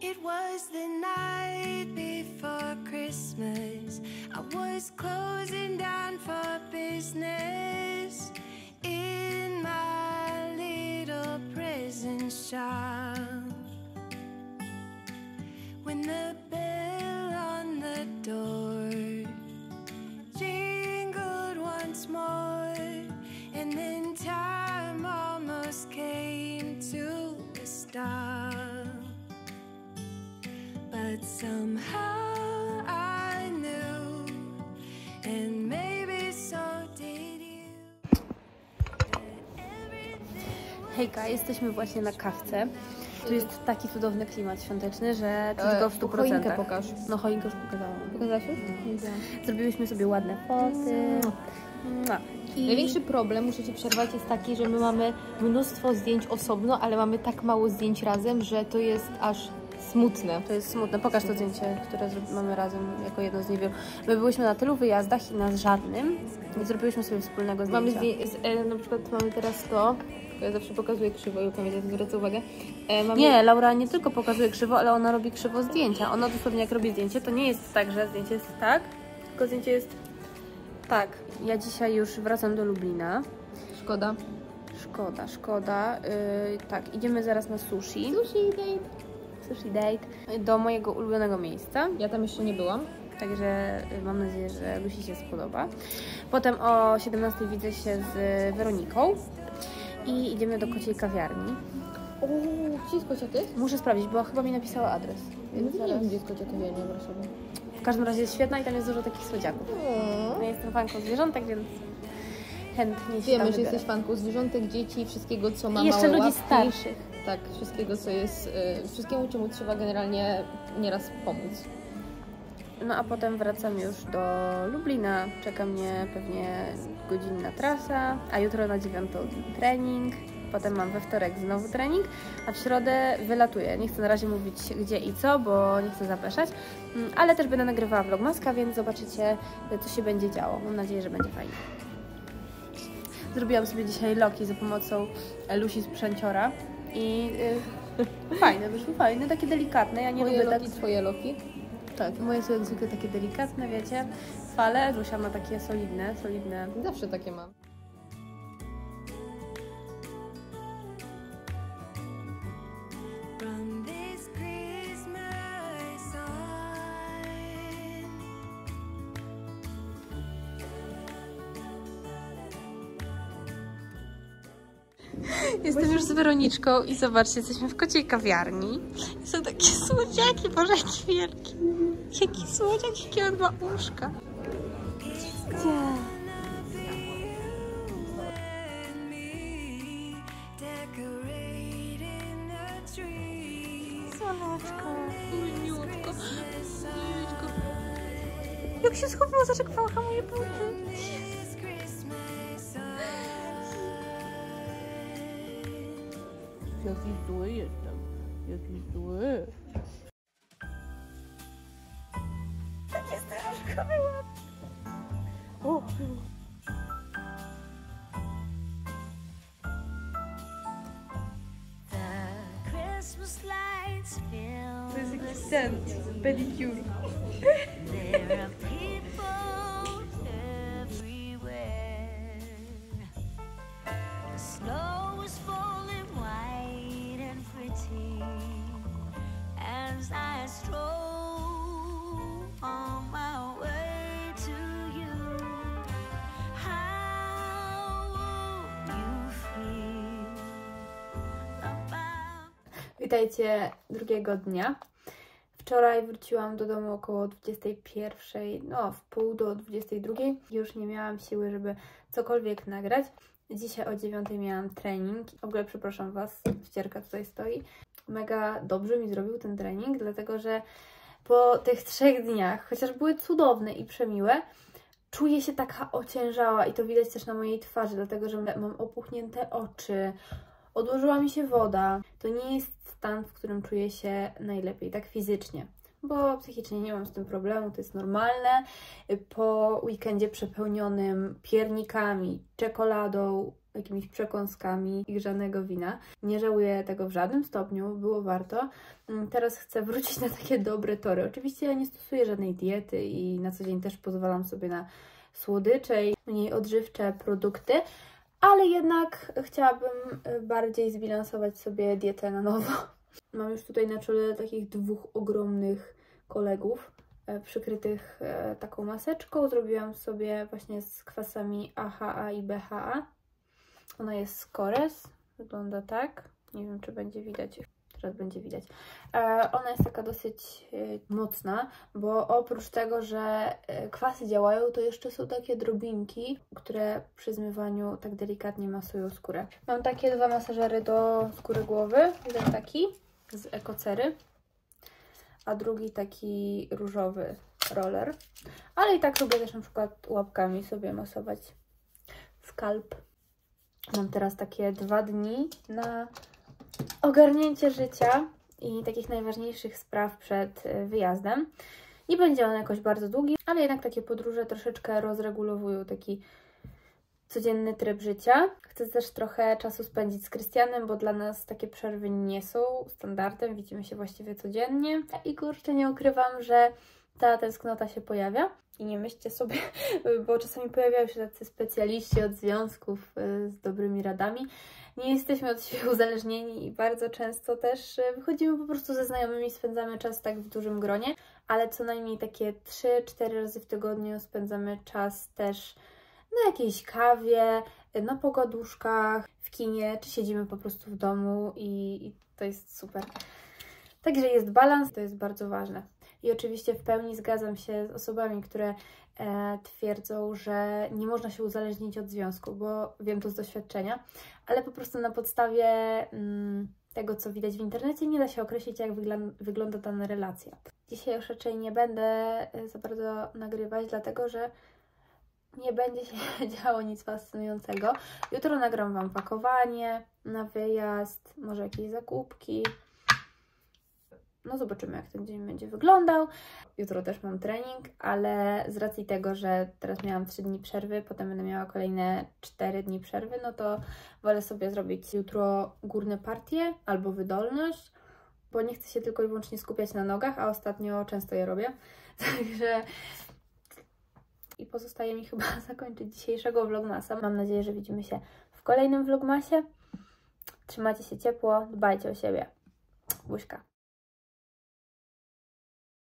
It was the night before Christmas. I was closing down for business in my little prison shop. When the bell But somehow I knew, and maybe so did you. Hejka, jesteśmy właśnie na kawce. Tu jest taki cudowny klimat świąteczny, że E, go w 100%. choinkę pokaż. No choinkę już pokazałam. Pokazałaś już? Zrobiłyśmy sobie ładne foty. Mua. I Największy problem, muszę Ci przerwać, jest taki, że my mamy mnóstwo zdjęć osobno, ale mamy tak mało zdjęć razem, że to jest aż smutne. to jest smutne. Pokaż to zdjęcie, które mamy razem jako jedno z niewielu. My byliśmy na tylu wyjazdach i na żadnym nie zrobiłyśmy sobie wspólnego Mamy zdjęcia. zdję- z- e, na przykład mamy teraz to, ja zawsze pokazuję krzywo, Julka mi to zwraca uwagę. E, mamy, Nie, Laura nie tylko pokazuje krzywo, ale ona robi krzywo zdjęcia. Ona dosłownie jak robi zdjęcie, to nie jest tak, że zdjęcie jest tak, tylko zdjęcie jest tak. Ja dzisiaj już wracam do Lublina. Szkoda. Szkoda, szkoda. Yy, tak, idziemy zaraz na sushi. Sushi date. Sushi date. Do mojego ulubionego miejsca. Ja tam jeszcze nie byłam. Także y, mam nadzieję, że Lucy się spodoba. Potem o 17 widzę się z Weroniką. I idziemy do kociej kawiarni. O, gdzie jest kociaty? Muszę sprawdzić, bo chyba mi napisała adres. Nie Więc wiem, zaraz. gdzie jest kocia kawiarnia w Warszawie. W każdym razie jest świetna i tam jest dużo takich słodziaków. Ja jestem fanką zwierzątek, więc chętnie się Wiemy, że jesteś fanką zwierzątek, dzieci, wszystkiego, co ma I jeszcze małe ludzi łapki. starszych. Tak, wszystkiego, co jest, y, wszystkiemu, czemu trzeba generalnie nieraz pomóc. No a potem wracam już do Lublina. Czeka mnie pewnie godzinna trasa, a jutro na dziewiątą trening. Potem mam we wtorek znowu trening, a w środę wylatuję. Nie chcę na razie mówić gdzie i co, bo nie chcę zapeszać, Mm, ale też będę nagrywała vlogmaska, więc zobaczycie co się będzie działo. Mam nadzieję, że będzie fajnie. Zrobiłam sobie dzisiaj loki za pomocą Lusi sprzęciora i y, fajne, wyszły fajne, takie delikatne. Ja nie Moje lubię tak loki, twoje loki. tak, moje są jak zwykle takie delikatne, wiecie. Fale, Rusia ma takie solidne, solidne. Zawsze takie mam. Jestem już z Weroniczką i zobaczcie, jesteśmy w kociej kawiarni. Są takie słodziaki, boże jaki wielki. Jaki słodziak, jakie on ma uszka. Tree. Słoneczko. Miłutko. Jak się schował, zaczek wącha moje buty. quis doer, sabe? Eu quis doer. Oh. Musique Santos, pedicure. Witajcie drugiego dnia. Wczoraj wróciłam do domu około 21, no w pół do 22. Już nie miałam siły, żeby cokolwiek nagrać. Dzisiaj o 9 miałam trening. W ogóle przepraszam Was, wcierka tutaj stoi. Mega dobrze mi zrobił ten trening, dlatego że po tych trzech dniach, chociaż były cudowne i przemiłe, czuję się taka ociężała i to widać też na mojej twarzy, dlatego że mam opuchnięte oczy, odłożyła mi się woda. To nie jest stan, w którym czuję się najlepiej, tak fizycznie. bo psychicznie nie mam z tym problemu, to jest normalne. Po weekendzie przepełnionym piernikami, czekoladą, jakimiś przekąskami i grzanego wina. Nie żałuję tego w żadnym stopniu, było warto. Mm, Teraz chcę wrócić na takie dobre tory. Oczywiście ja nie stosuję żadnej diety i na co dzień też pozwalam sobie na słodycze i mniej odżywcze produkty, ale jednak chciałabym y, bardziej zbilansować sobie dietę na nowo. Mam już tutaj na czole takich dwóch ogromnych kolegów e, przykrytych e, taką maseczką. Zrobiłam sobie właśnie z kwasami AHA i BHA. Ona jest z Kores, wygląda tak. Nie wiem, czy będzie widać. Teraz będzie widać. E, Ona jest taka dosyć e, mocna, bo oprócz tego, że e, kwasy działają, to jeszcze są takie drobinki, które przy zmywaniu tak delikatnie masują skórę. Mam takie dwa masażery do skóry głowy. Jeden taki z ekocery, a drugi taki różowy roller. Ale i tak lubię też na przykład łapkami sobie masować skalp. Mam teraz takie dwa dni na ogarnięcie życia i takich najważniejszych spraw przed y, wyjazdem. Nie będzie on jakoś bardzo długi, ale jednak takie podróże troszeczkę rozregulowują taki codzienny tryb życia. Chcę też trochę czasu spędzić z Krystianem, bo dla nas takie przerwy nie są standardem. Widzimy się właściwie codziennie. I kurczę, nie ukrywam, że ta tęsknota się pojawia. I nie myślcie sobie, bo czasami pojawiają się tacy specjaliści od związków y, z dobrymi radami. Nie jesteśmy od siebie uzależnieni i bardzo często też y, wychodzimy po prostu ze znajomymi, spędzamy czas tak w dużym gronie, ale co najmniej takie 3-4 razy w tygodniu spędzamy czas też na jakiejś kawie, na pogaduszkach, w kinie, czy siedzimy po prostu w domu i, i to jest super. Także jest balans, to jest bardzo ważne. I oczywiście w pełni zgadzam się z osobami, które e, twierdzą, że nie można się uzależnić od związku, bo wiem to z doświadczenia, ale po prostu na podstawie mm, tego, co widać w internecie, nie da się określić, jak wygla- wygląda dana relacja. Dzisiaj już raczej nie będę e, za bardzo nagrywać, dlatego że nie będzie się działo nic fascynującego. Jutro nagram Wam pakowanie na wyjazd, może jakieś zakupki. No zobaczymy, jak ten dzień będzie wyglądał. Jutro też mam trening, ale z racji tego, że teraz miałam 3 dni przerwy, potem będę miała kolejne 4 dni przerwy, no to wolę sobie zrobić jutro górne partie albo wydolność, bo nie chcę się tylko i wyłącznie skupiać na nogach, a ostatnio często je robię. Także i pozostaje mi chyba zakończyć dzisiejszego vlogmasa. Mam nadzieję, że widzimy się w kolejnym vlogmasie. Trzymajcie się ciepło, dbajcie o siebie. Buźka.